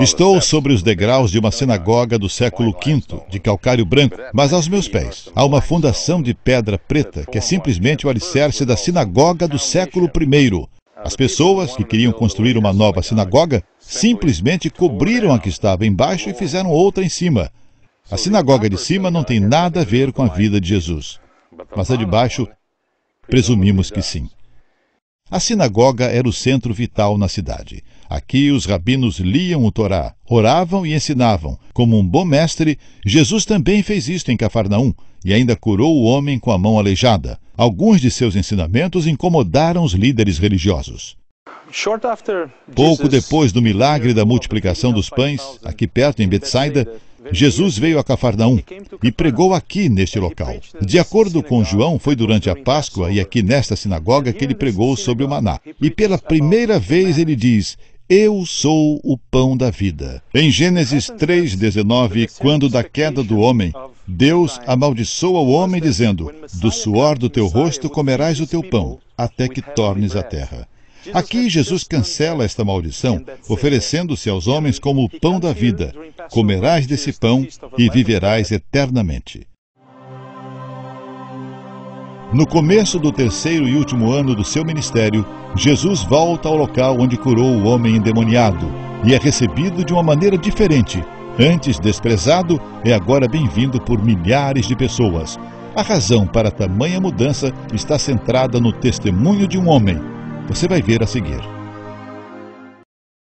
Estou sobre os degraus de uma sinagoga do século V, de calcário branco, mas aos meus pés há uma fundação de pedra preta que é simplesmente o alicerce da sinagoga do século I. As pessoas que queriam construir uma nova sinagoga simplesmente cobriram a que estava embaixo e fizeram outra em cima. A sinagoga de cima não tem nada a ver com a vida de Jesus, mas a de baixo, presumimos que sim. A sinagoga era o centro vital na cidade. Aqui os rabinos liam o Torá, oravam e ensinavam. Como um bom mestre, Jesus também fez isto em Cafarnaum e ainda curou o homem com a mão aleijada. Alguns de seus ensinamentos incomodaram os líderes religiosos. Pouco depois do milagre da multiplicação dos pães, aqui perto em Betsaida, Jesus veio a Cafarnaum e pregou aqui neste local. De acordo com João, foi durante a Páscoa e aqui nesta sinagoga que ele pregou sobre o maná. E pela primeira vez ele diz: eu sou o pão da vida. Em Gênesis 3,19, quando da queda do homem, Deus amaldiçoa o homem, dizendo: Do suor do teu rosto comerás o teu pão, até que tornes a terra. Aqui Jesus cancela esta maldição, oferecendo-se aos homens como o pão da vida. Comerás desse pão e viverás eternamente. No começo do terceiro e último ano do seu ministério, Jesus volta ao local onde curou o homem endemoniado e é recebido de uma maneira diferente. Antes desprezado, é agora bem-vindo por milhares de pessoas. A razão para tamanha mudança está centrada no testemunho de um homem, você vai ver a seguir.